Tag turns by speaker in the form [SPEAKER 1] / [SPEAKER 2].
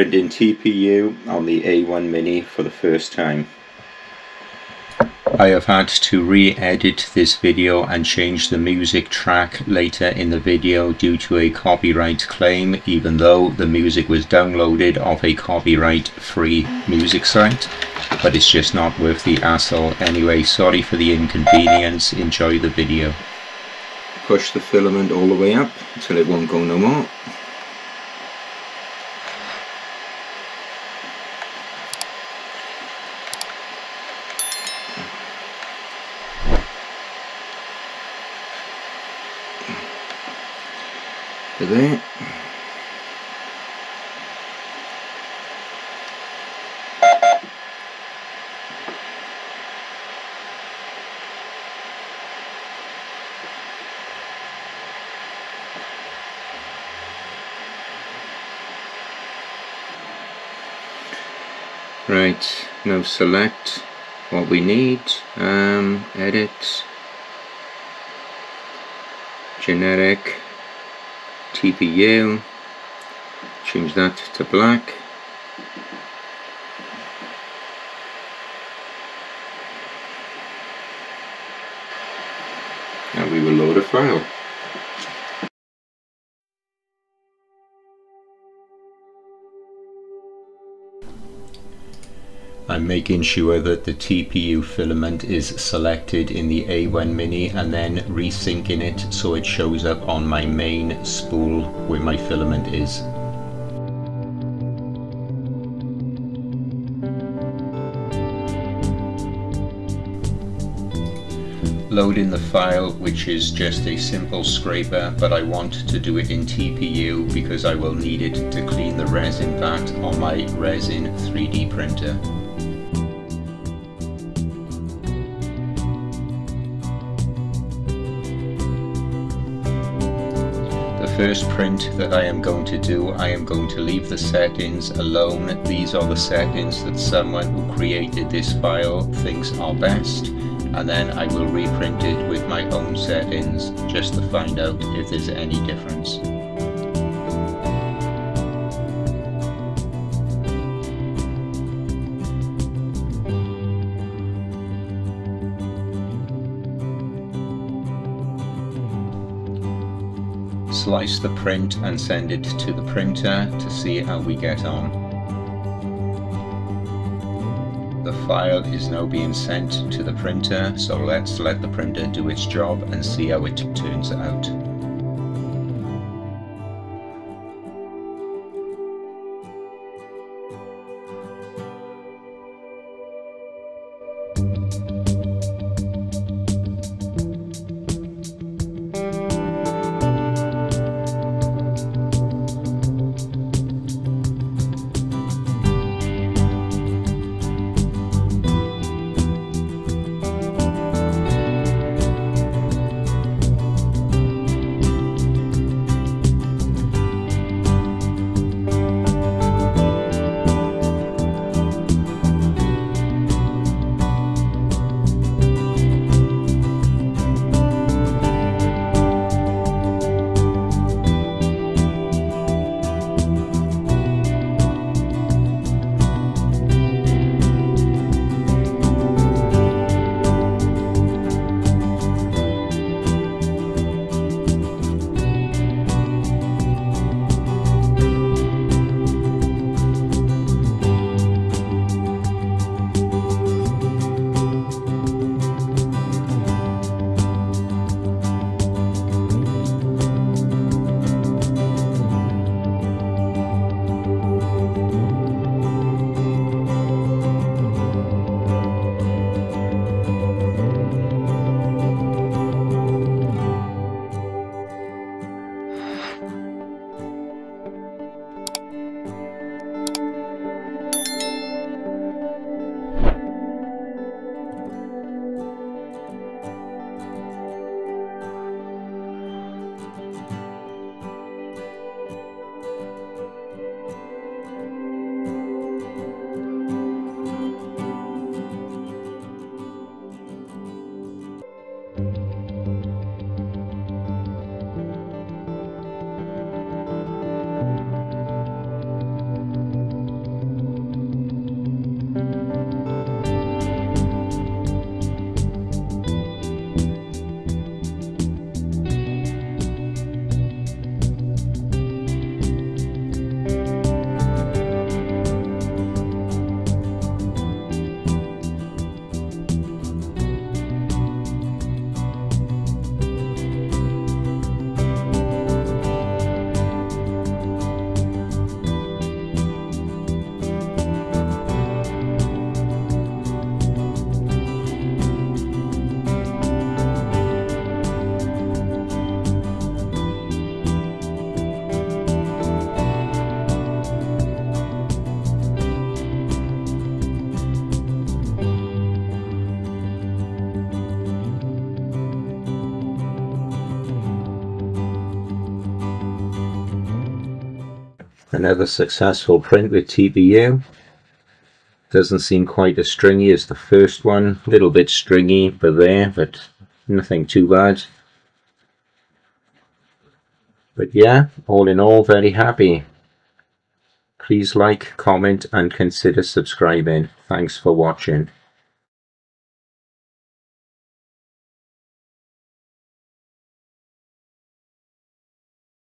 [SPEAKER 1] printing TPU on the A1 Mini for the first time. I have had to re-edit this video and change the music track later in the video due to a copyright claim even though the music was downloaded off a copyright free music site. But it's just not worth the hassle. Anyway sorry for the inconvenience. Enjoy the video. Push the filament all the way up until it won't go no more Right, now select what we need, um, edit, generic, TPU change that to black. And we will load a file I'm making sure that the TPU filament is selected in the A1 Mini and then resyncing it so it shows up on my main spool where my filament is. load in the file which is just a simple scraper but I want to do it in TPU because I will need it to clean the resin vat on my resin 3D printer. First print that I am going to do, I am going to leave the settings alone. These are the settings that someone who created this file thinks are best. And then I will reprint it with my own settings just to find out if there's any difference. Slice the print and send it to the printer to see how we get on. The file is now being sent to the printer, so let's let the printer do its job and see how it turns out. Another successful print with TPU. Doesn't seem quite as stringy as the first one. A little bit stringy, but there, but nothing too bad. But yeah, all in all, very happy. Please like, comment and consider subscribing. Thanks for watching.